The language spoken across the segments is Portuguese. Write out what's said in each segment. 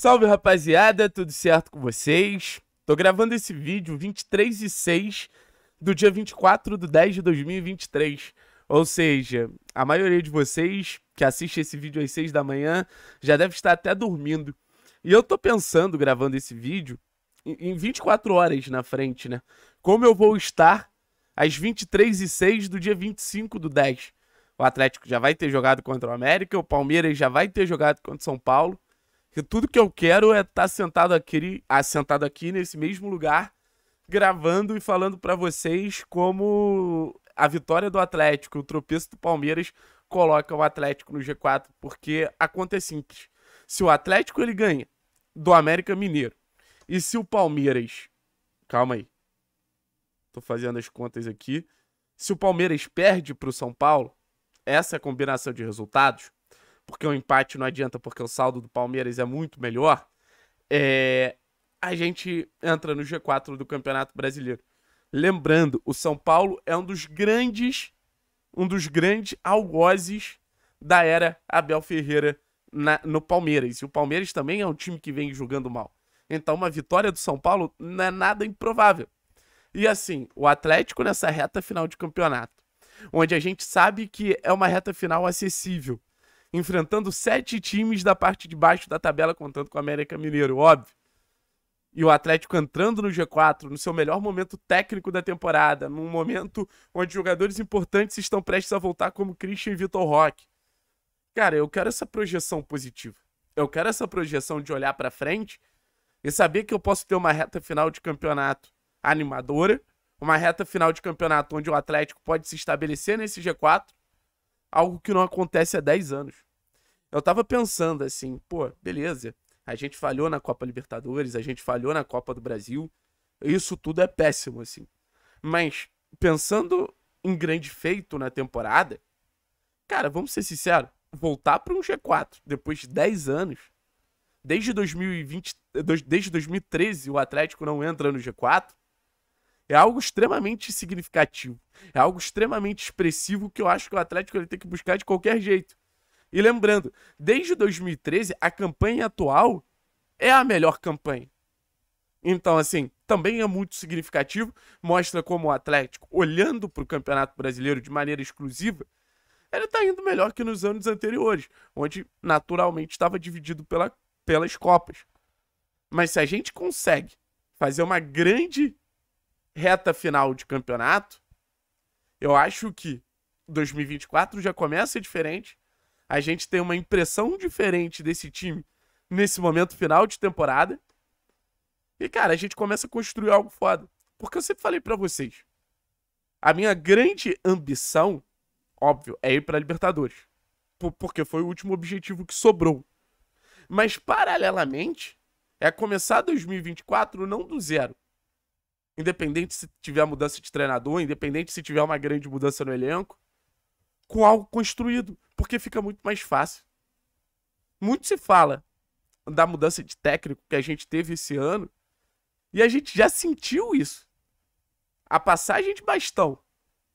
Salve rapaziada, tudo certo com vocês? Tô gravando esse vídeo 23 e 6 do dia 24 de 10 de 2023. Ou seja, a maioria de vocês que assiste esse vídeo às 6 da manhã já deve estar até dormindo. E eu tô pensando, gravando esse vídeo, em 24 horas na frente, né? Como eu vou estar às 23 e 6 do dia 25 do 10. O Atlético já vai ter jogado contra o América, o Palmeiras já vai ter jogado contra o São Paulo. E tudo que eu quero é estar tá sentado aqui, assentado aqui nesse mesmo lugar, gravando e falando para vocês como a vitória do Atlético, o tropeço do Palmeiras coloca o Atlético no G4, porque a conta é simples. Se o Atlético ele ganha do América Mineiro e se o Palmeiras, calma aí, tô fazendo as contas aqui, se o Palmeiras perde para o São Paulo, essa é combinação de resultados, porque o empate não adianta, porque o saldo do Palmeiras é muito melhor, é, a gente entra no G4 do Campeonato Brasileiro. Lembrando, o São Paulo é um dos grandes, um dos grandes algozes da era Abel Ferreira na, no Palmeiras. E o Palmeiras também é um time que vem jogando mal. Então, uma vitória do São Paulo não é nada improvável. E assim, o Atlético nessa reta final de campeonato onde a gente sabe que é uma reta final acessível, enfrentando sete times da parte de baixo da tabela, contando com o América Mineiro, óbvio. E o Atlético entrando no G4, no seu melhor momento técnico da temporada, num momento onde jogadores importantes estão prestes a voltar, como Christian e Vitor Roque. Cara, eu quero essa projeção positiva. Eu quero essa projeção de olhar para frente e saber que eu posso ter uma reta final de campeonato animadora uma reta final de campeonato onde o Atlético pode se estabelecer nesse G4, algo que não acontece há 10 anos. Eu tava pensando assim, pô, beleza, a gente falhou na Copa Libertadores, a gente falhou na Copa do Brasil, isso tudo é péssimo, assim. Mas, pensando em grande feito na temporada, cara, vamos ser sinceros, voltar para um G4 depois de 10 anos, desde 2020, desde 2013 o Atlético não entra no G4, é algo extremamente significativo. É algo extremamente expressivo que eu acho que o Atlético ele tem que buscar de qualquer jeito. E lembrando, desde 2013, a campanha atual é a melhor campanha. Então, assim, também é muito significativo. Mostra como o Atlético, olhando para o Campeonato Brasileiro de maneira exclusiva, ele está indo melhor que nos anos anteriores, onde naturalmente estava dividido pela, pelas Copas. Mas se a gente consegue fazer uma grande reta final de campeonato, eu acho que 2024 já começa diferente. A gente tem uma impressão diferente desse time nesse momento final de temporada. E, cara, a gente começa a construir algo foda. Porque eu sempre falei para vocês. A minha grande ambição, óbvio, é ir pra Libertadores. Porque foi o último objetivo que sobrou. Mas, paralelamente, é começar 2024 não do zero, independente se tiver mudança de treinador, independente se tiver uma grande mudança no elenco, com algo construído, porque fica muito mais fácil. Muito se fala da mudança de técnico que a gente teve esse ano, e a gente já sentiu isso. A passagem de bastão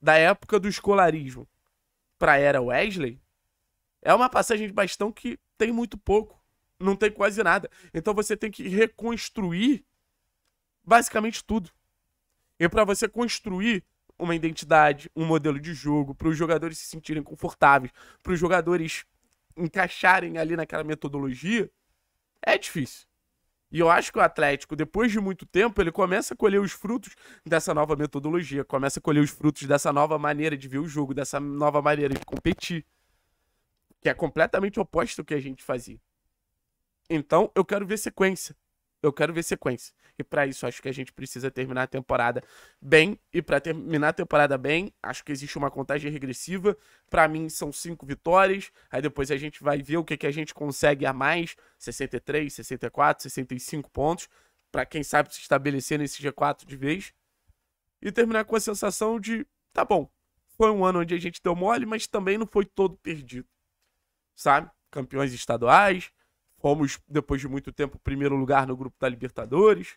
da época do escolarismo para a era Wesley é uma passagem de bastão que tem muito pouco, não tem quase nada. Então você tem que reconstruir basicamente tudo. E para você construir uma identidade, um modelo de jogo, para os jogadores se sentirem confortáveis, para os jogadores encaixarem ali naquela metodologia, é difícil. E eu acho que o Atlético, depois de muito tempo, ele começa a colher os frutos dessa nova metodologia, começa a colher os frutos dessa nova maneira de ver o jogo, dessa nova maneira de competir, que é completamente oposto ao que a gente fazia. Então, eu quero ver sequência. Eu quero ver sequência. E para isso, acho que a gente precisa terminar a temporada bem. E para terminar a temporada bem, acho que existe uma contagem regressiva. Para mim, são cinco vitórias. Aí depois a gente vai ver o que, que a gente consegue a mais: 63, 64, 65 pontos. Para quem sabe se estabelecer nesse G4 de vez. E terminar com a sensação de: tá bom, foi um ano onde a gente deu mole, mas também não foi todo perdido. Sabe? Campeões estaduais, Fomos, depois de muito tempo, primeiro lugar no grupo da Libertadores.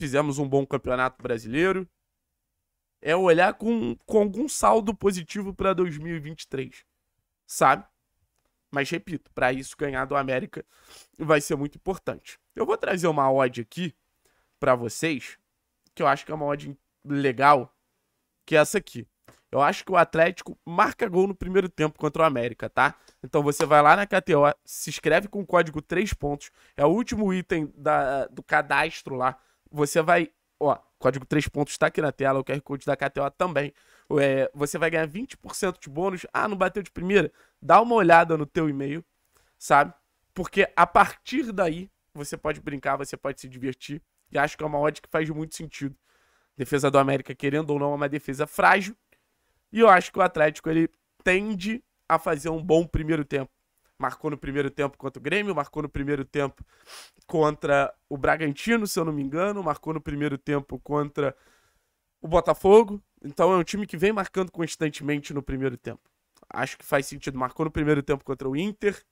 Fizemos um bom campeonato brasileiro. É olhar com, com algum saldo positivo para 2023. Sabe? Mas repito, para isso ganhar do América vai ser muito importante. Eu vou trazer uma odd aqui para vocês, que eu acho que é uma odd legal, que é essa aqui. Eu acho que o Atlético marca gol no primeiro tempo contra o América, tá? Então você vai lá na KTO, se inscreve com o código 3 pontos, é o último item da, do cadastro lá. Você vai, ó, código 3 pontos está aqui na tela, o QR Code da KTO também. É, você vai ganhar 20% de bônus. Ah, não bateu de primeira? Dá uma olhada no teu e-mail, sabe? Porque a partir daí você pode brincar, você pode se divertir. E acho que é uma odd que faz muito sentido. Defesa do América, querendo ou não, é uma defesa frágil. E eu acho que o Atlético ele tende a fazer um bom primeiro tempo. Marcou no primeiro tempo contra o Grêmio, marcou no primeiro tempo contra o Bragantino, se eu não me engano, marcou no primeiro tempo contra o Botafogo. Então é um time que vem marcando constantemente no primeiro tempo. Acho que faz sentido. Marcou no primeiro tempo contra o Inter.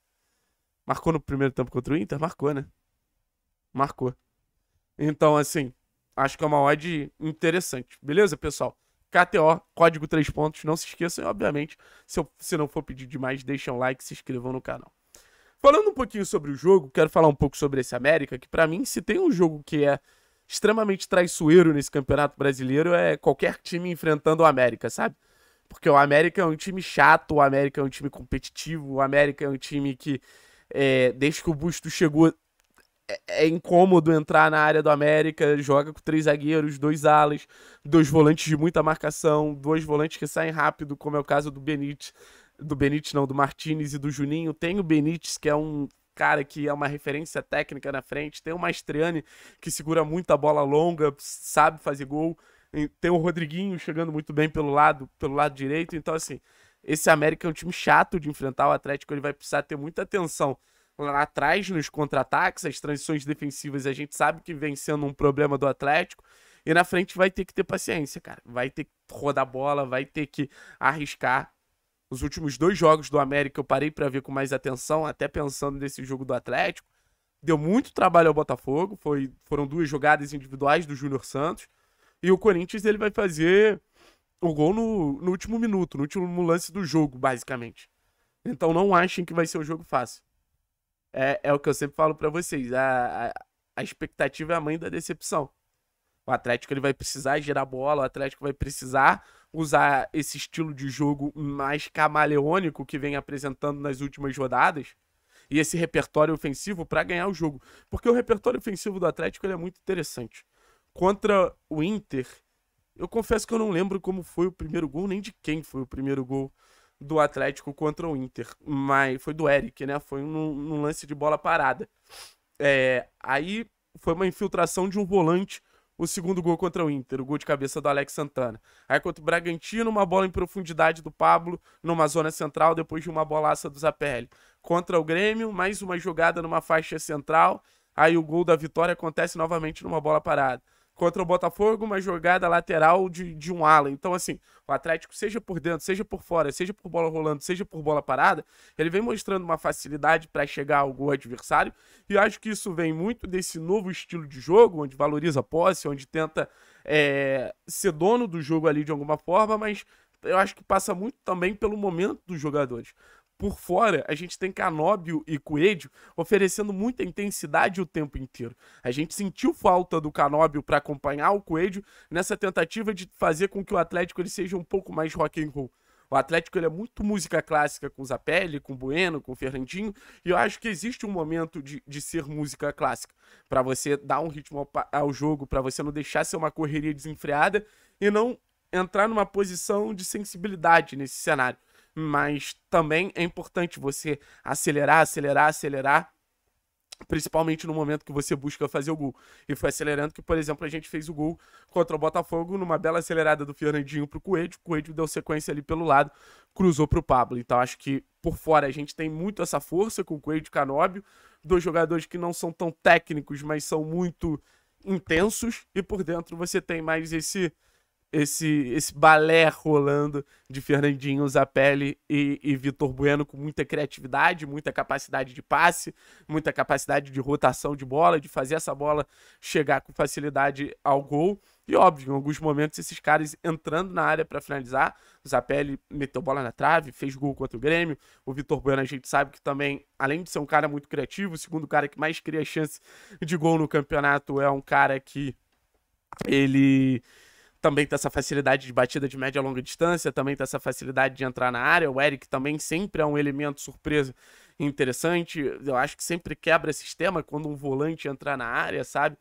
Marcou no primeiro tempo contra o Inter? Marcou, né? Marcou. Então, assim, acho que é uma odd interessante. Beleza, pessoal? KTO, código 3 pontos. Não se esqueçam, e, obviamente, se, eu, se não for pedir demais, deixem um like se inscrevam no canal. Falando um pouquinho sobre o jogo, quero falar um pouco sobre esse América, que para mim, se tem um jogo que é extremamente traiçoeiro nesse Campeonato Brasileiro, é qualquer time enfrentando o América, sabe? Porque o América é um time chato, o América é um time competitivo, o América é um time que, é, desde que o Busto chegou, é, é, incômodo entrar na área do América, joga com três zagueiros, dois alas, dois volantes de muita marcação, dois volantes que saem rápido, como é o caso do Benítez, do Benítez não, do Martinez e do Juninho. Tem o Benítez, que é um cara que é uma referência técnica na frente, tem o Mastriani, que segura muito a bola longa, sabe fazer gol. Tem o Rodriguinho chegando muito bem pelo lado, pelo lado direito. Então, assim, esse América é um time chato de enfrentar o Atlético, ele vai precisar ter muita atenção lá atrás nos contra-ataques, as transições defensivas a gente sabe que vem sendo um problema do Atlético. E na frente vai ter que ter paciência, cara. Vai ter que rodar bola, vai ter que arriscar. Os últimos dois jogos do América eu parei para ver com mais atenção, até pensando nesse jogo do Atlético. Deu muito trabalho ao Botafogo, foi, foram duas jogadas individuais do Júnior Santos. E o Corinthians ele vai fazer o gol no, no último minuto, no último lance do jogo, basicamente. Então não achem que vai ser um jogo fácil é, é o que eu sempre falo para vocês. A, a, a, expectativa é a mãe da decepção. O Atlético ele vai precisar girar bola, o Atlético vai precisar usar esse estilo de jogo mais camaleônico que vem apresentando nas últimas rodadas e esse repertório ofensivo para ganhar o jogo. Porque o repertório ofensivo do Atlético é muito interessante. Contra o Inter, eu confesso que eu não lembro como foi o primeiro gol, nem de quem foi o primeiro gol do Atlético contra o Inter. Mas foi do Eric, né? Foi num, num lance de bola parada. É, aí foi uma infiltração de um volante o segundo gol contra o Inter, o gol de cabeça do Alex Santana. Aí contra o Bragantino, uma bola em profundidade do Pablo, numa zona central, depois de uma bolaça do Zapelli. Contra o Grêmio, mais uma jogada numa faixa central, aí o gol da vitória acontece novamente numa bola parada contra o Botafogo, uma jogada lateral de, de um ala. Então, assim, o Atlético, seja por dentro, seja por fora, seja por bola rolando, seja por bola parada, ele vem mostrando uma facilidade para chegar ao gol adversário. E acho que isso vem muito desse novo estilo de jogo, onde valoriza a posse, onde tenta é, ser dono do jogo ali de alguma forma, mas eu acho que passa muito também pelo momento dos jogadores por fora, a gente tem Canóbio e Coelho oferecendo muita intensidade o tempo inteiro. A gente sentiu falta do Canóbio para acompanhar o Coelho nessa tentativa de fazer com que o Atlético ele seja um pouco mais rock and roll. O Atlético ele é muito música clássica com Zapelli, com Bueno, com Fernandinho, e eu acho que existe um momento de, de ser música clássica, para você dar um ritmo ao, ao jogo, para você não deixar ser uma correria desenfreada e não entrar numa posição de sensibilidade nesse cenário mas também é importante você acelerar, acelerar, acelerar, principalmente no momento que você busca fazer o gol. E foi acelerando que, por exemplo, a gente fez o gol contra o Botafogo numa bela acelerada do Fernandinho pro Coelho, o Coelho deu sequência ali pelo lado, cruzou pro Pablo. Então acho que por fora a gente tem muito essa força com o Coelho e Canóbio, dois jogadores que não são tão técnicos, mas são muito intensos, e por dentro você tem mais esse esse, esse balé rolando de Fernandinho, Zapelli e, e Vitor Bueno com muita criatividade, muita capacidade de passe, muita capacidade de rotação de bola, de fazer essa bola chegar com facilidade ao gol. E óbvio, em alguns momentos esses caras entrando na área para finalizar. O Zapelli meteu bola na trave, fez gol contra o Grêmio. O Vitor Bueno a gente sabe que também, além de ser um cara muito criativo, o segundo cara que mais cria chance de gol no campeonato é um cara que ele também tem essa facilidade de batida de média e longa distância, também tem essa facilidade de entrar na área. O Eric também sempre é um elemento surpresa interessante. Eu acho que sempre quebra sistema quando um volante entrar na área, sabe?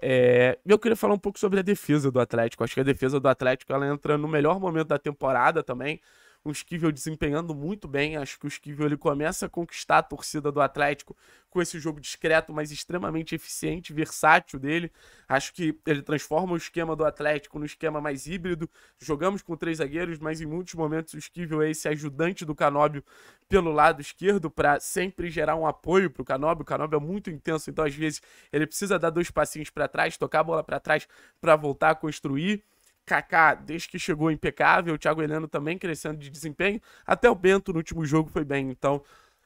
É... Eu queria falar um pouco sobre a defesa do Atlético. Acho que a defesa do Atlético ela entra no melhor momento da temporada também o Esquivel desempenhando muito bem. Acho que o Esquivel ele começa a conquistar a torcida do Atlético com esse jogo discreto, mas extremamente eficiente, versátil dele. Acho que ele transforma o esquema do Atlético no esquema mais híbrido. Jogamos com três zagueiros, mas em muitos momentos o Esquivel é esse ajudante do Canóbio pelo lado esquerdo para sempre gerar um apoio para o Canóbio. O Canóbio é muito intenso, então às vezes ele precisa dar dois passinhos para trás, tocar a bola para trás para voltar a construir. Kaká, desde que chegou, impecável. O Thiago Heleno também crescendo de desempenho. Até o Bento no último jogo foi bem. Então,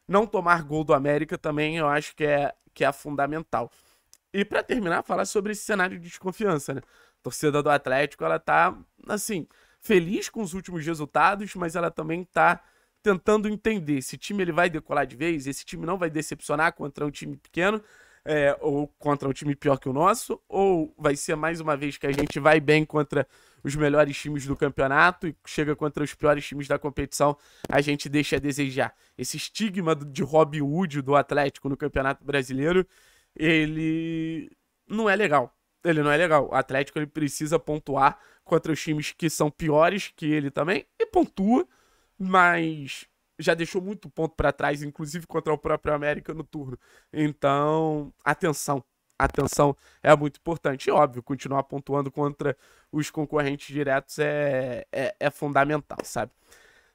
não tomar gol do América também eu acho que é, que é fundamental. E para terminar, falar sobre esse cenário de desconfiança, né? A torcida do Atlético, ela tá, assim, feliz com os últimos resultados, mas ela também tá tentando entender esse time ele vai decolar de vez, esse time não vai decepcionar contra um time pequeno é, ou contra um time pior que o nosso, ou vai ser mais uma vez que a gente vai bem contra os melhores times do campeonato e chega contra os piores times da competição, a gente deixa a desejar. Esse estigma de Robin Hood do Atlético no Campeonato Brasileiro, ele não é legal. Ele não é legal. O Atlético ele precisa pontuar contra os times que são piores que ele também e pontua, mas já deixou muito ponto para trás, inclusive contra o próprio América no turno. Então, atenção. Atenção é muito importante. E, óbvio, continuar pontuando contra os concorrentes diretos é, é, é fundamental, sabe?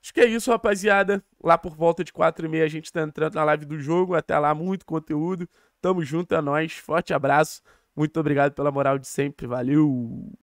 Acho que é isso, rapaziada. Lá por volta de 4 e meia a gente tá entrando na live do jogo. Até lá, muito conteúdo. Tamo junto, é nóis. Forte abraço. Muito obrigado pela moral de sempre. Valeu!